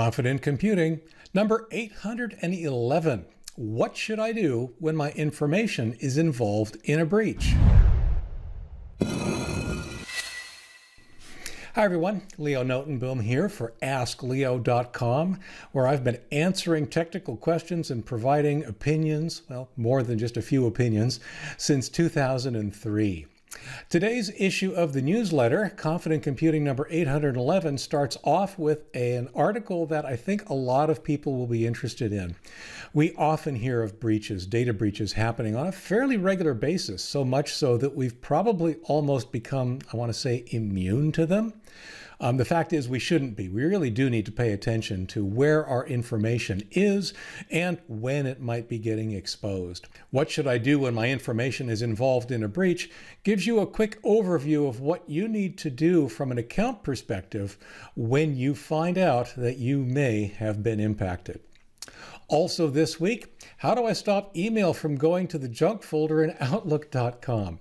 Confident Computing, number 811. What should I do when my information is involved in a breach? Hi, everyone. Leo Notenboom here for AskLeo.com, where I've been answering technical questions and providing opinions, well, more than just a few opinions, since 2003. Today's issue of the newsletter, Confident Computing number 811, starts off with an article that I think a lot of people will be interested in. We often hear of breaches, data breaches happening on a fairly regular basis, so much so that we've probably almost become, I want to say, immune to them. Um, the fact is, we shouldn't be. We really do need to pay attention to where our information is and when it might be getting exposed. What should I do when my information is involved in a breach gives you a quick overview of what you need to do from an account perspective when you find out that you may have been impacted. Also, this week, how do I stop email from going to the junk folder in Outlook.com?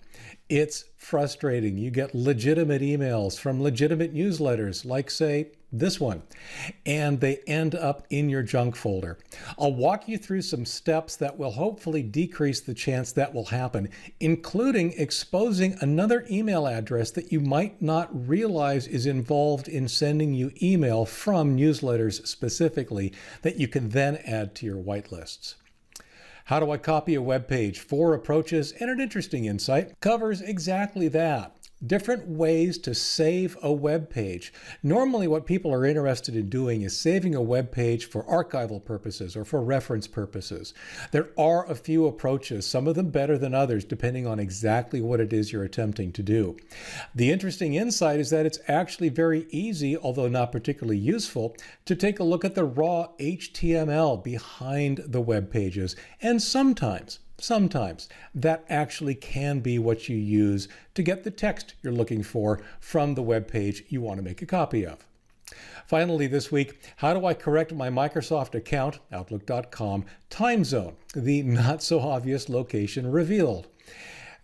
It's frustrating. You get legitimate emails from legitimate newsletters, like, say, this one, and they end up in your junk folder. I'll walk you through some steps that will hopefully decrease the chance that will happen, including exposing another email address that you might not realize is involved in sending you email from newsletters specifically that you can then add to your whitelists. How do I copy a web page? Four approaches and an interesting insight covers exactly that different ways to save a web page. Normally, what people are interested in doing is saving a web page for archival purposes or for reference purposes. There are a few approaches, some of them better than others, depending on exactly what it is you're attempting to do. The interesting insight is that it's actually very easy, although not particularly useful, to take a look at the raw HTML behind the web pages. And sometimes, Sometimes that actually can be what you use to get the text you're looking for from the web page you want to make a copy of. Finally, this week, how do I correct my Microsoft account, Outlook.com, time zone, the not so obvious location revealed?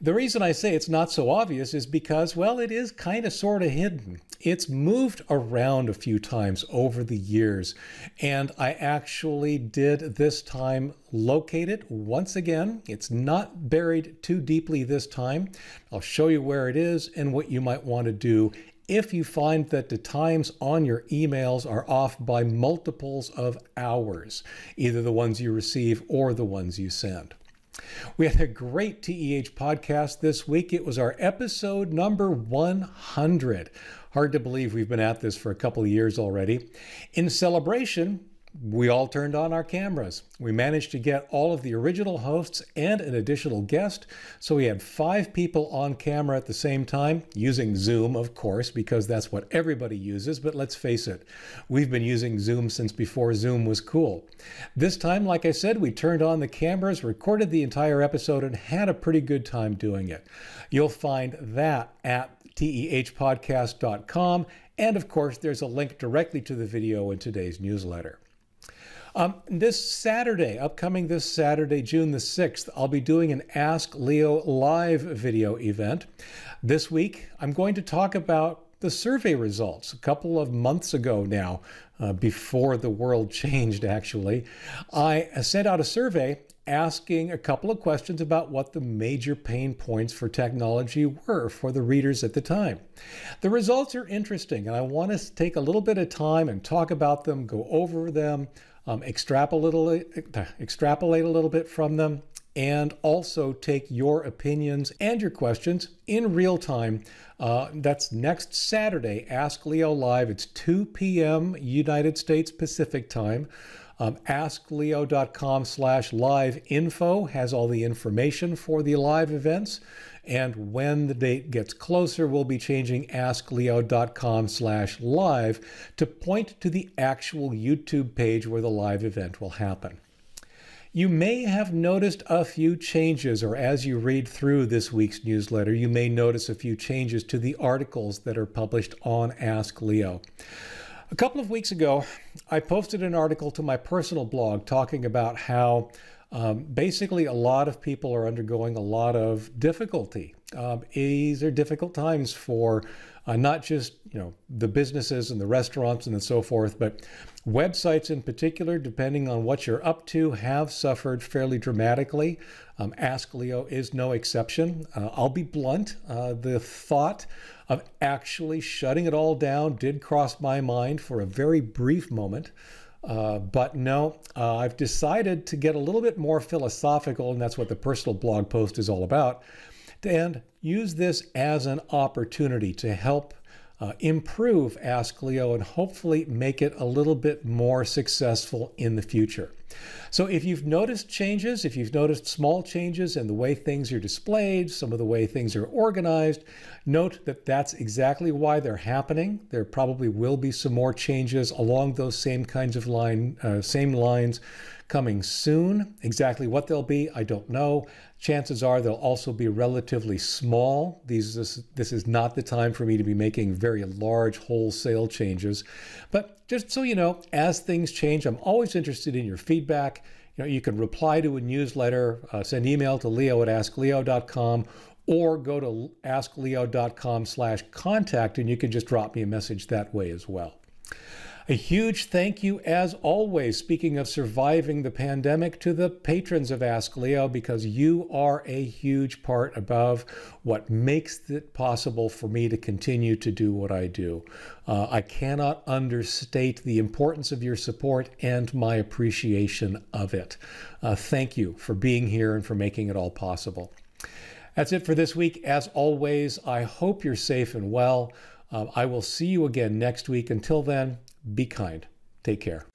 The reason I say it's not so obvious is because, well, it is kind of sort of hidden. It's moved around a few times over the years, and I actually did this time locate it once again. It's not buried too deeply this time. I'll show you where it is and what you might want to do if you find that the times on your emails are off by multiples of hours, either the ones you receive or the ones you send. We had a great TEH podcast this week. It was our episode number 100. Hard to believe we've been at this for a couple of years already. In celebration, we all turned on our cameras. We managed to get all of the original hosts and an additional guest. So we had five people on camera at the same time, using Zoom, of course, because that's what everybody uses. But let's face it, we've been using Zoom since before Zoom was cool. This time, like I said, we turned on the cameras, recorded the entire episode, and had a pretty good time doing it. You'll find that at tehpodcast.com. And of course, there's a link directly to the video in today's newsletter. Um, this Saturday, upcoming this Saturday, June the 6th, I'll be doing an Ask Leo live video event. This week, I'm going to talk about the survey results a couple of months ago now, uh, before the world changed, actually. I sent out a survey asking a couple of questions about what the major pain points for technology were for the readers at the time. The results are interesting, and I want to take a little bit of time and talk about them, go over them, um, extrapolate, extrapolate a little bit from them, and also take your opinions and your questions in real time. Uh, that's next Saturday, Ask Leo Live. It's 2 p.m. United States Pacific time. Um, AskLeo.com slash live info has all the information for the live events. And when the date gets closer, we'll be changing askleo.com slash live to point to the actual YouTube page where the live event will happen. You may have noticed a few changes, or as you read through this week's newsletter, you may notice a few changes to the articles that are published on Ask Leo. A couple of weeks ago, I posted an article to my personal blog talking about how um, basically, a lot of people are undergoing a lot of difficulty. Um, these are difficult times for uh, not just you know the businesses and the restaurants and so forth, but websites in particular, depending on what you're up to, have suffered fairly dramatically. Um, Ask Leo is no exception. Uh, I'll be blunt. Uh, the thought of actually shutting it all down did cross my mind for a very brief moment. Uh, but no, uh, I've decided to get a little bit more philosophical, and that's what the personal blog post is all about, and use this as an opportunity to help uh, improve Ask Leo and hopefully make it a little bit more successful in the future. So if you've noticed changes, if you've noticed small changes in the way things are displayed, some of the way things are organized, note that that's exactly why they're happening. There probably will be some more changes along those same kinds of line, uh, same lines coming soon. Exactly what they'll be, I don't know. Chances are they'll also be relatively small. These, this, this is not the time for me to be making very large wholesale changes. But just so you know, as things change, I'm always interested in your feedback. You know, you can reply to a newsletter, uh, send email to leo at askleo.com, or go to askleo.com slash contact, and you can just drop me a message that way as well. A huge thank you, as always, speaking of surviving the pandemic, to the patrons of Ask Leo, because you are a huge part above what makes it possible for me to continue to do what I do. Uh, I cannot understate the importance of your support and my appreciation of it. Uh, thank you for being here and for making it all possible. That's it for this week. As always, I hope you're safe and well. Uh, I will see you again next week. Until then, be kind. Take care.